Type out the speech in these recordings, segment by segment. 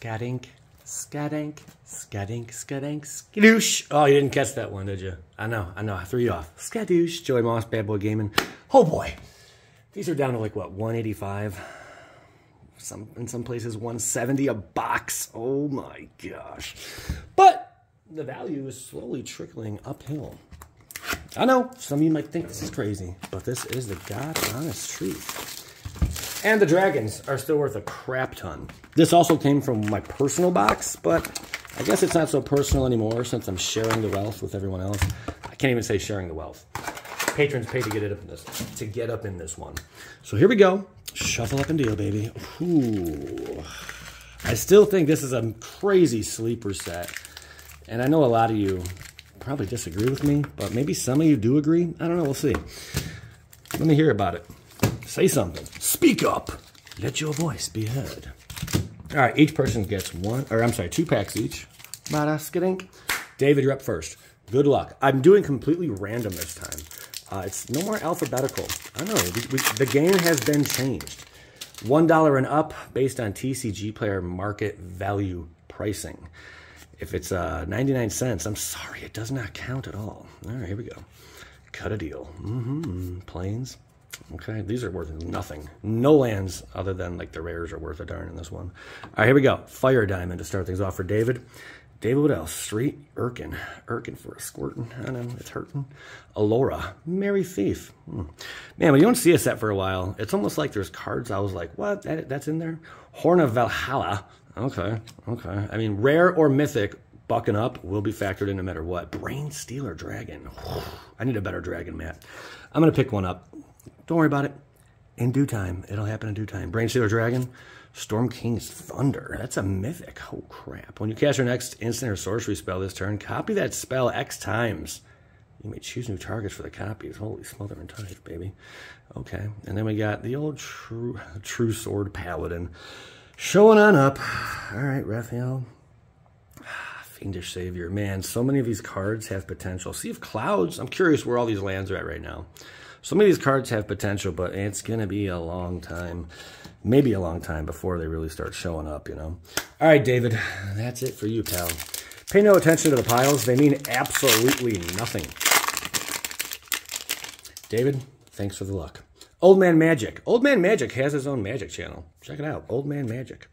Skadink, skadink, skadink, skadink, skadoosh. Oh, you didn't catch that one, did you? I know, I know. I threw you off. Skadoosh, Joey Moss, Bad Boy Gaming. Oh boy, these are down to like what 185. Some in some places 170 a box. Oh my gosh! But the value is slowly trickling uphill. I know some of you might think this is crazy, but this is the God honest truth. And the dragons are still worth a crap ton. This also came from my personal box, but I guess it's not so personal anymore since I'm sharing the wealth with everyone else. I can't even say sharing the wealth. Patrons pay to get it up in this to get up in this one. So here we go. Shuffle up and deal, baby. Ooh. I still think this is a crazy sleeper set. And I know a lot of you probably disagree with me, but maybe some of you do agree. I don't know. We'll see. Let me hear about it. Say something. Speak up. Let your voice be heard. All right, each person gets one, or I'm sorry, two packs each. Bada skidink. David, you're up first. Good luck. I'm doing completely random this time. Uh, it's no more alphabetical. I know, we, we, the game has been changed. $1 and up based on TCG player market value pricing. If it's uh, 99 cents, I'm sorry, it does not count at all. All right, here we go. Cut a deal. Mm-hmm. Planes. Okay, these are worth nothing. No lands other than like the rares are worth a darn in this one. All right, here we go. Fire Diamond to start things off for David. David, what else? Street, Irkin. Irkin for a squirting. I know, it's hurting. Alora, Merry Thief. Hmm. Man, when you don't see a set for a while, it's almost like there's cards. I was like, what? That, that's in there? Horn of Valhalla. Okay, okay. I mean, rare or mythic, bucking up will be factored in no matter what. Brainstealer Dragon. I need a better dragon, Matt. I'm going to pick one up. Don't worry about it. In due time. It'll happen in due time. Brainstealer Dragon. Storm King's Thunder. That's a mythic. Oh, crap. When you cast your next instant or sorcery spell this turn, copy that spell X times. You may choose new targets for the copies. Holy smother and baby. Okay. And then we got the old True, true Sword Paladin. Showing on up. All right, Raphael. Ah, fiendish Savior. Man, so many of these cards have potential. Sea of Clouds. I'm curious where all these lands are at right now. Some of these cards have potential, but it's going to be a long time, maybe a long time before they really start showing up, you know. All right, David, that's it for you, pal. Pay no attention to the piles. They mean absolutely nothing. David, thanks for the luck. Old Man Magic. Old Man Magic has his own magic channel. Check it out. Old Man Magic.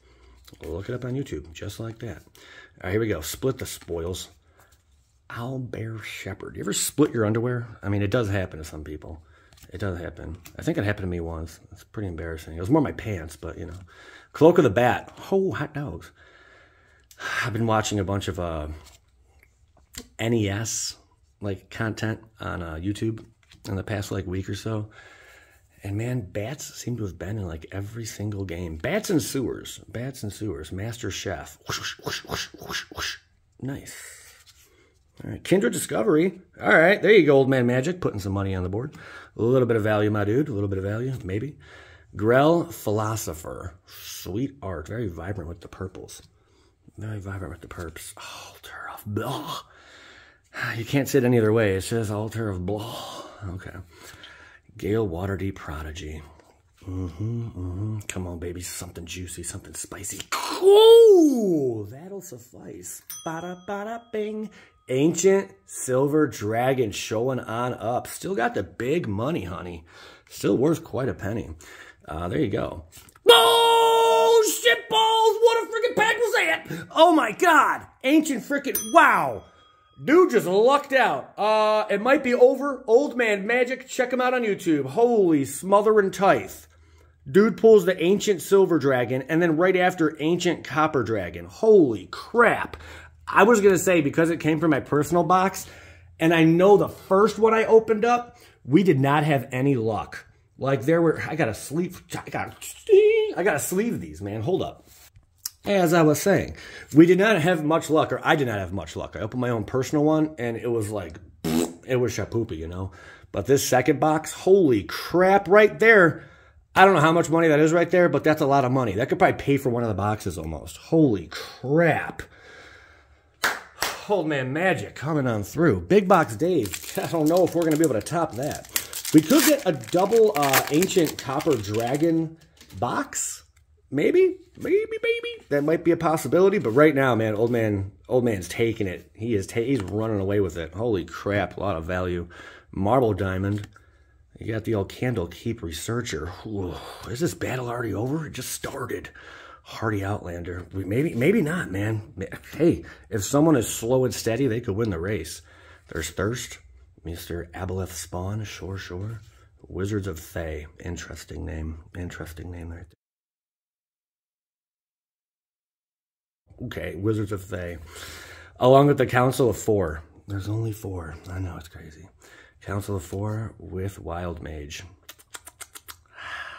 Look it up on YouTube, just like that. All right, here we go. Split the spoils. Owlbear Shepherd. You ever split your underwear? I mean, it does happen to some people. It does happen. I think it happened to me once. It's pretty embarrassing. It was more my pants, but you know. Cloak of the Bat. Oh, hot dogs. I've been watching a bunch of uh, NES like content on uh, YouTube in the past like week or so. And man, bats seem to have been in like every single game. Bats and sewers. Bats and sewers. Master Chef. Whoosh, whoosh, whoosh. Nice. All right, Kindred Discovery. All right, there you go, Old Man Magic, putting some money on the board. A little bit of value, my dude. A little bit of value, maybe. Grell Philosopher. Sweet art. Very vibrant with the purples. Very vibrant with the perps. Altar of Blah. You can't say it any other way. It says Altar of Blah. Okay. Gale Waterdeep Prodigy. Mm-hmm, mm-hmm. Come on, baby. Something juicy, something spicy. Ooh, that'll suffice. Bada bada bing. Ancient Silver Dragon showing on up. Still got the big money, honey. Still worth quite a penny. Uh, there you go. Oh, shit balls! What a freaking pack was that? Oh my god! Ancient freaking wow! Dude just lucked out. Uh, it might be over. Old Man Magic. Check him out on YouTube. Holy smothering tithe. Dude pulls the Ancient Silver Dragon, and then right after, Ancient Copper Dragon. Holy crap. I was going to say, because it came from my personal box, and I know the first one I opened up, we did not have any luck. Like there were, I got to sleeve, I got, I got to sleeve these, man. Hold up. As I was saying, we did not have much luck, or I did not have much luck. I opened my own personal one, and it was like, it was shapoopy, you know. But this second box, holy crap, right there. I don't know how much money that is right there, but that's a lot of money. That could probably pay for one of the boxes almost. Holy crap. Old Man Magic coming on through. Big Box Dave. I don't know if we're going to be able to top that. We could get a double uh, Ancient Copper Dragon box. maybe, maybe, maybe that might be a possibility. But right now, man, old man, old man's taking it. He is, he's running away with it. Holy crap, a lot of value. Marble diamond. You got the old Candle Keep Researcher. Ooh, is this battle already over? It just started. Hardy Outlander. We, maybe, maybe not, man. Hey, if someone is slow and steady, they could win the race. There's Thirst, Mr. Aboleth Spawn, sure, sure. Wizards of Thay. Interesting name. Interesting name right there. Okay, Wizards of Thay. Along with the Council of Four. There's only four. I know, it's crazy. Council of Four with Wild Mage.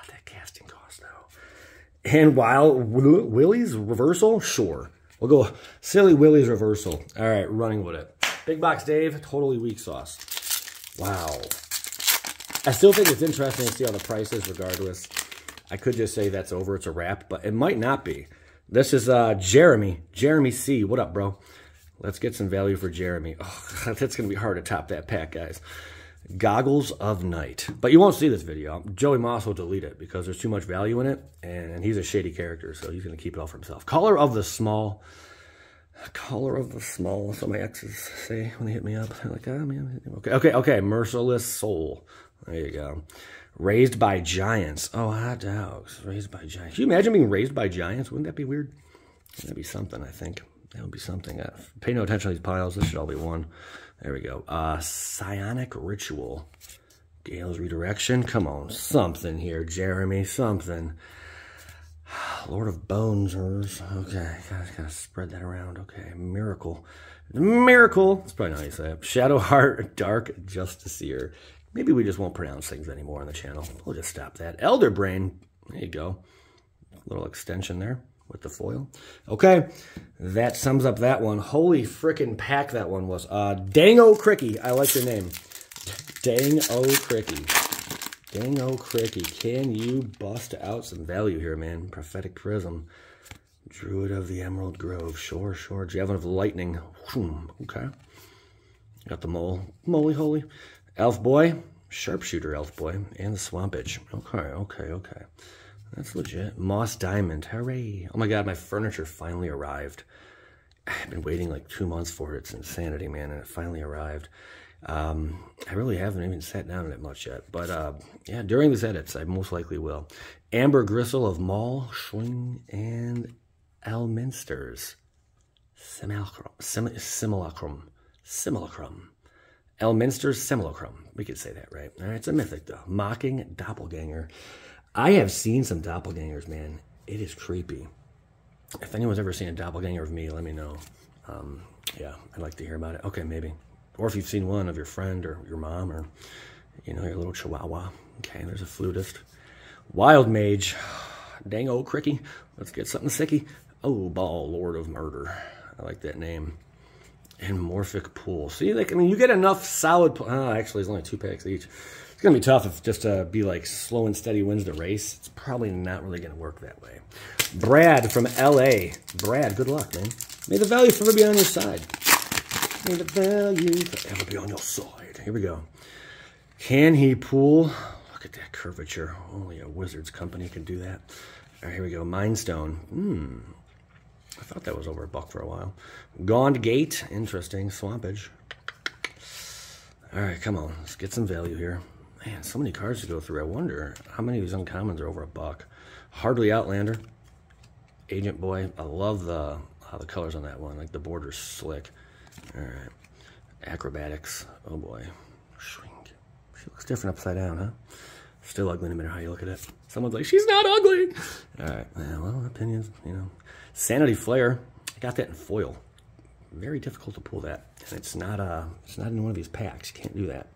that casting cost, though. And while Willie's Reversal? Sure. We'll go Silly Willie's Reversal. All right, running with it. Big Box Dave, totally weak sauce. Wow. I still think it's interesting to see all the prices regardless. I could just say that's over, it's a wrap, but it might not be. This is uh, Jeremy. Jeremy C. What up, bro? Let's get some value for Jeremy. Oh, that's going to be hard to top that pack, guys. Goggles of Night. But you won't see this video. Joey Moss will delete it because there's too much value in it, and he's a shady character, so he's going to keep it all for himself. Color of the Small. Color of the Small. So my exes say when they hit me up. They're like, oh, man. Okay, okay, okay. Merciless Soul. There you go. Raised by giants. Oh, hot dogs. Raised by giants. Can you imagine being raised by giants? Wouldn't that be weird? That'd be something, I think. That would be something. Uh, pay no attention to these piles. This should all be one. There we go. Uh, Psionic Ritual. Gale's Redirection. Come on. Something here, Jeremy. Something. Lord of Bones. Okay. Gotta, gotta spread that around. Okay. Miracle. Miracle. That's probably not how you say it. Shadow Heart. Dark Justiciar. Maybe we just won't pronounce things anymore on the channel. We'll just stop that. Elder Brain. There you go. Little extension there with the foil. Okay, that sums up that one. Holy frickin' pack that one was. Uh, Dango Cricky. I like your name. Dang O Cricky. Dang O Cricky. Can you bust out some value here, man? Prophetic Prism. Druid of the Emerald Grove. Sure, sure. Javelin of Lightning. Okay. Got the mole. Moly holy. Elf Boy. Sharpshooter Elf Boy. And the Swampage. Okay, okay, okay. That's legit. Moss Diamond. Hooray. Oh my god, my furniture finally arrived. I've been waiting like two months for it. It's insanity, man, and it finally arrived. Um, I really haven't even sat down on it much yet. But uh, yeah, during these edits, I most likely will. Amber Gristle O'Maul, Schwing, and Elminster's. Simulacrum. Sim simulacrum. Simulacrum. Elminster's Simulacrum. We could say that, right? All right, it's a mythic, though. Mocking Doppelganger. I have seen some doppelgangers, man. It is creepy. If anyone's ever seen a doppelganger of me, let me know. Um, yeah, I'd like to hear about it. Okay, maybe. Or if you've seen one of your friend or your mom or, you know, your little chihuahua. Okay, there's a flutist. Wild Mage. Dang old cricky. Let's get something sicky. Oh, Bhaal, Lord of Murder. I like that name. And Morphic Pool. See, like, I mean, you get enough solid... Oh, actually, it's only two packs each. It's going to be tough if just to be like slow and steady wins the race. It's probably not really going to work that way. Brad from LA. Brad, good luck, man. May the value forever be on your side. May the value forever be on your side. Here we go. Can he pull? Look at that curvature. Only a wizard's company can do that. All right, here we go. Mindstone. Hmm. I thought that was over a buck for a while. Gaunt Gate. Interesting. Swampage. All right, come on. Let's get some value here. Man, so many cards to go through. I wonder how many of these uncommons are over a buck. Hardly Outlander. Agent Boy. I love the the colors on that one. Like the border's slick. All right. Acrobatics. Oh boy. Shrink. She looks different upside down, huh? Still ugly no matter how you look at it. Someone's like, she's not ugly. All right. Yeah, well, opinions, you know. Sanity Flare. I got that in foil. Very difficult to pull that. And it's not uh it's not in one of these packs. You can't do that.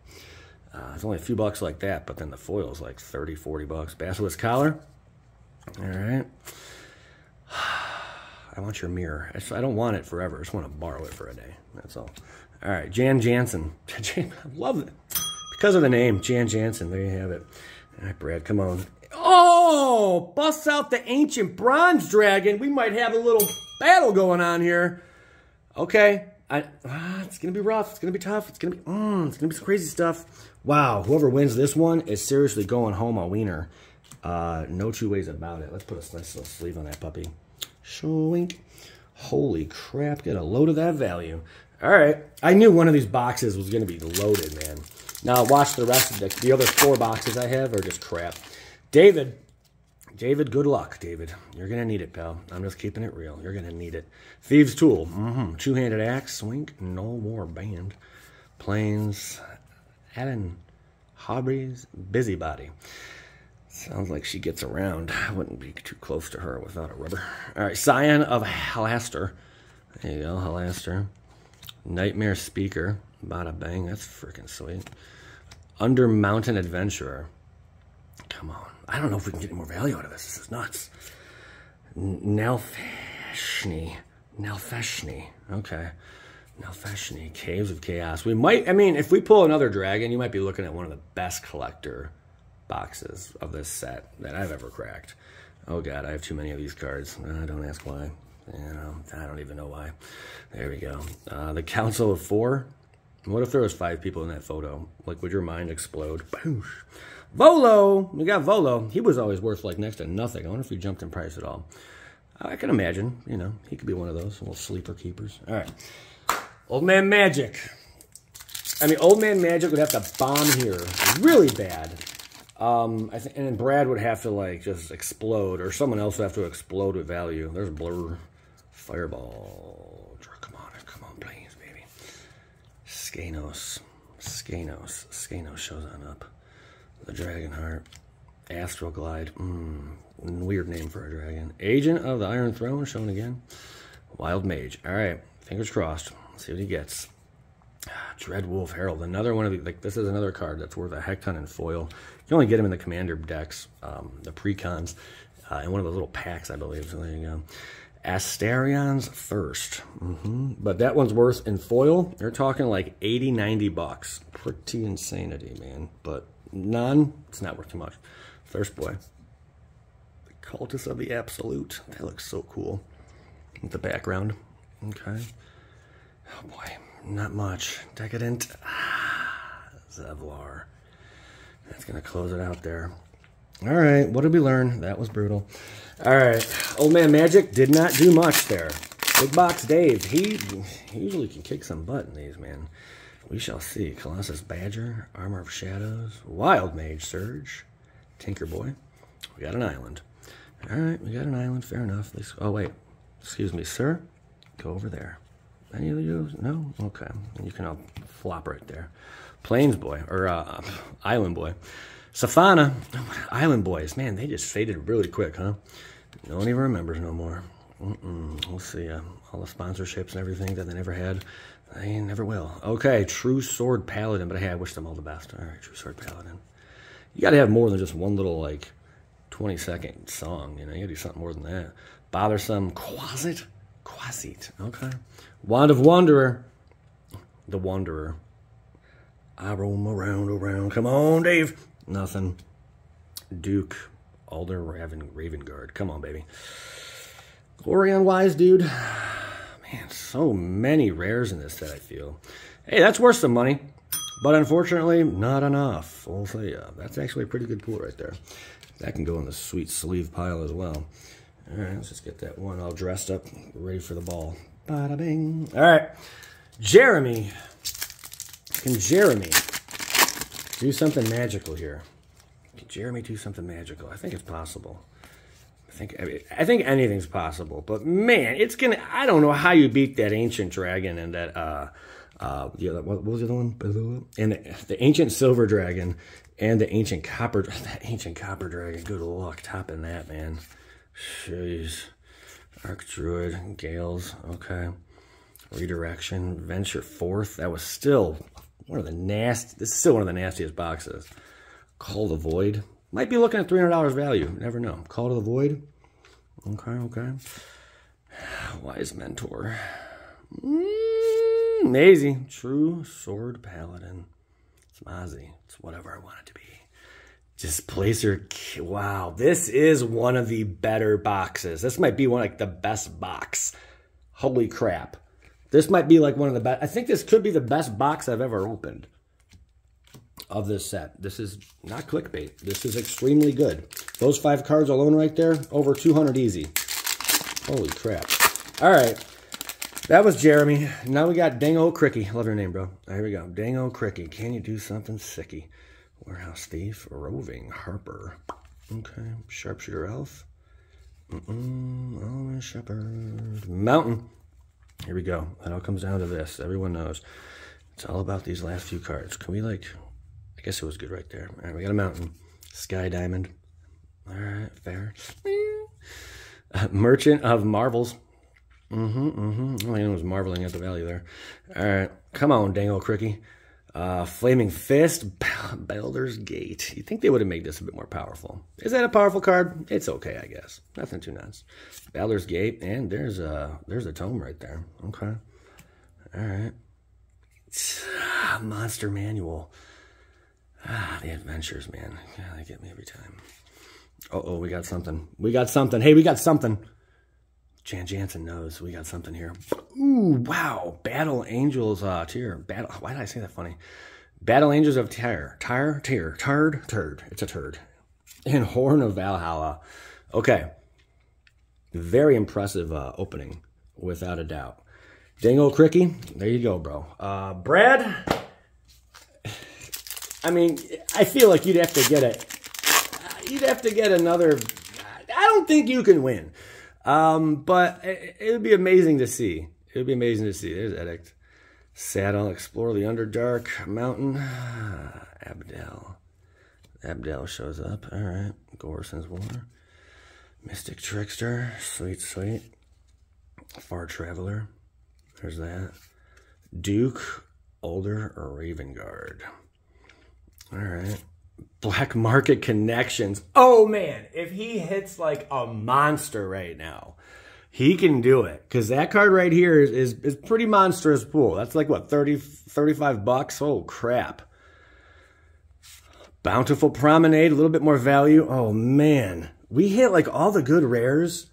Uh, it's only a few bucks like that, but then the foil is like 30, 40 bucks. Basilisk collar. All right. I want your mirror. I don't want it forever. I just want to borrow it for a day. That's all. All right, Jan Jansen. Jan, I love it. Because of the name, Jan Jansen. There you have it. All right, Brad, come on. Oh, bust out the ancient bronze dragon. We might have a little battle going on here. Okay. I, ah, it's to be rough. It's to be tough. It's to be, mm, it's to be some crazy stuff. Wow, whoever wins this one is seriously going home a wiener. Uh, no two ways about it. Let's put a nice little sleeve on that puppy. Shwink. Holy crap, get a load of that value. All right, I knew one of these boxes was to be loaded, man. Now watch the rest of the, the other four boxes I have are just crap. David, David, good luck, David. You're going to need it, pal. I'm just keeping it real. You're going to need it. Thieves' Tool, mm-hmm. two-handed axe, swing, no more band. Planes, Alan Hobbies, Busybody. Sounds like she gets around. I wouldn't be too close to her without a rubber. All right, Scion of Halaster. There you go, Halaster. Nightmare Speaker. Bada bang, that's freaking sweet. Under Mountain Adventurer. Come on. I don't know if we can get any more value out of this. This is nuts. Nalfeshnee. Nalfeshnee. Okay. Nalfeshnee. Caves of Chaos. We might, I mean, if we pull another dragon, you might be looking at one of the best collector boxes of this set that I've ever cracked. Oh god, I have too many of these cards. I don't ask why. I don't even know why. There we go. Uh, the Council of Four. What if there was five people in that photo? Like, would your mind explode? Boosh. Volo! We got Volo. He was always worth, like, next to nothing. I wonder if he jumped in price at all. I can imagine, you know, he could be one of those little sleeper keepers. All right. Old Man Magic. I mean, Old Man Magic would have to bomb here really bad. Um, I think, and then Brad would have to, like, just explode, or someone else would have to explode with value. There's Blur. Fireball. Come on, come on, please, baby. Skanos. Skanos. Skanos shows on up. The Dragonheart. Astral Glide. Mm, weird name for a dragon. Agent of the Iron Throne, shown again. Wild Mage. All right, fingers crossed. Let's see what he gets. Dread Wolf Herald. Another one of the, like, this is another card that's worth a heck ton in foil. You can only get him in the commander decks, um, the precons, uh, in one of those little packs, I believe. So there you go. Astarion's Thirst. Mm -hmm. But that one's worth in foil. They're talking like 80, 90 bucks. Pretty insanity, man. But none, it's not worth too much. Thirst Boy. The Cultist of the Absolute. That looks so cool. The background. Okay. Oh boy, not much. Decadent. Ah, Zevlor. That's going to close it out there. All right, what did we learn? That was brutal. All right, Old Man Magic did not do much there. Big Box Dave, he, he usually can kick some butt in these, man. We shall see. Colossus Badger, Armor of Shadows, Wild Mage Surge, Tinker Boy. We got an island. All right, we got an island. Fair enough. oh, wait. Excuse me, sir. Go over there. Any of you? No? Okay. You can all flop right there. Plains Boy, or uh, Island Boy. Safana, Island Boys, man, they just faded really quick, huh? No one even remembers no more. Mm -mm. We'll see. Uh, all the sponsorships and everything that they never had, they never will. Okay, True Sword Paladin, but hey, I wish them all the best. All right, True Sword Paladin. You got to have more than just one little like 20 second song. You know, you got to do something more than that. Bothersome Quasit, Quasit. Okay, Wand of Wanderer, the Wanderer. I roam around, around. Come on, Dave. Nothing. Duke, Ulder, Raven, Raven Guard. Come on, baby. Gorion Wise, dude. Man, so many rares in this set, I feel. Hey, that's worth some money. But unfortunately, not enough. I'll say, yeah, that's actually a pretty good pool right there. That can go in the sweet sleeve pile as well. All right, let's just get that one all dressed up, ready for the ball. Bada bing. All right, Jeremy. Can Jeremy do something magical here? Can Jeremy do something magical? I think it's possible. I think I, think anything's possible, but man, it's gonna. I don't know how you beat that ancient dragon and that. uh uh, other, what, was the other one? And the, the, ancient silver dragon and the ancient copper, that ancient copper dragon. Good luck topping that, man. Jeez. Arc Druid, Gales, okay. Redirection, Venture Forth. That was still one of the nasty, this is still one of the nastiest boxes. Call the Void. Might be looking at $300 value. Never know. Call to the Void. Okay, okay. Wise Mentor. Mm, Maisie. True Sword Paladin. It's Mozzie. It's whatever I want it to be. Displacer. Wow. This is one of the better boxes. This might be one like the best box. Holy crap. This might be like one of the best. I think this could be the best box I've ever opened. Of this set. This is not clickbait. This is extremely good. Those five cards alone right there, over 200 easy. Holy crap. All right. That was Jeremy. Now we got Dango Cricky. Love your name, bro. Here we go. Dango Cricky. Can you do something sicky? Warehouse Thief. Roving Harper. Okay. Sharpshooter Elf. Mm-mm. Shepherd. Mountain. Here we go. It all comes down to this. Everyone knows. It's all about these last few cards. Can we, like... I guess it was good right there. All right, we got a mountain. Sky Diamond. All right, fair. Uh, Merchant of Marvels. Mm-hmm, mm-hmm. All I was marveling at the value there. All right, come on, Dango Cricky. Uh, Flaming Fist, Baldur's Gate. You think they would have made this a bit more powerful. Is that a powerful card? It's okay, I guess. Nothing too nuts. Baldur's Gate, and there's a, there's a tome right there. Okay. All right. Monster Manual. Ah, the adventures, man. Yeah, they get me every time. Uh-oh, we got something. We got something. Hey, we got something. Jan Jansen knows we got something here. Ooh, wow. Battle Angels uh tier. Battle why did I say that funny? Battle Angels of Tyre. Tyre? Tyre. Turd? Turd. It's a turd. And Horn of Valhalla. Okay. Very impressive uh, opening, without a doubt. Dango Cricky, there you go, bro. Uh, Brad, I mean, I feel like you'd have to get it. You'd have to get another. I don't think you can win. Um, but it, it, would be amazing to see. It would be amazing to see. There's Edict. Saddle, explore the Underdark Mountain. Abdel. Abdel shows up. All right. Gorson's War. Mystic Trickster. Sweet, sweet. Far Traveler. There's that. Duke, Ulder, Raven Guard. All right. Black Market Connections. Oh man, if he hits like a monster right now, he can do it. Because that card right here is, is, is pretty monstrous pool. That's like what, 30, 35 bucks? Oh crap. Bountiful Promenade, a little bit more value. Oh man. We hit like all the good rares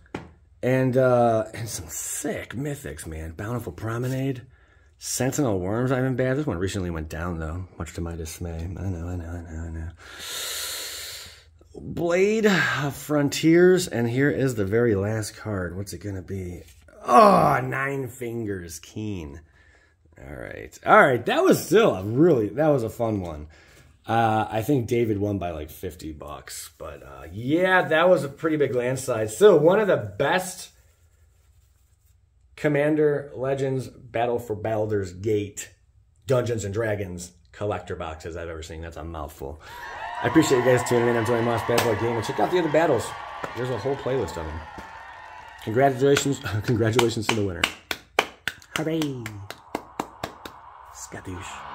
and uh and some sick mythics, man. Bountiful Promenade. Sentinel Worms not even bad. This one recently went down, though, much to my dismay. I know, I know, I know, I know. Blade Frontiers, and here is the very last card. What's it to be? Oh, Nine Fingers Keen. All right. All right, that was still a really, that was a fun one. Uh, I think David won by like 50 bucks. But uh, yeah, that was a pretty big landslide. Still, one of the best Commander Legends Battle for Baldur's Gate Dungeons and Dragons collector boxes I've ever seen. That's a mouthful. I appreciate you guys tuning in. I'm Joey Moss, Bad Boy Gaming. Check out the other battles. There's a whole playlist of them. Congratulations, congratulations to the winner. Hooray! Skadoosh.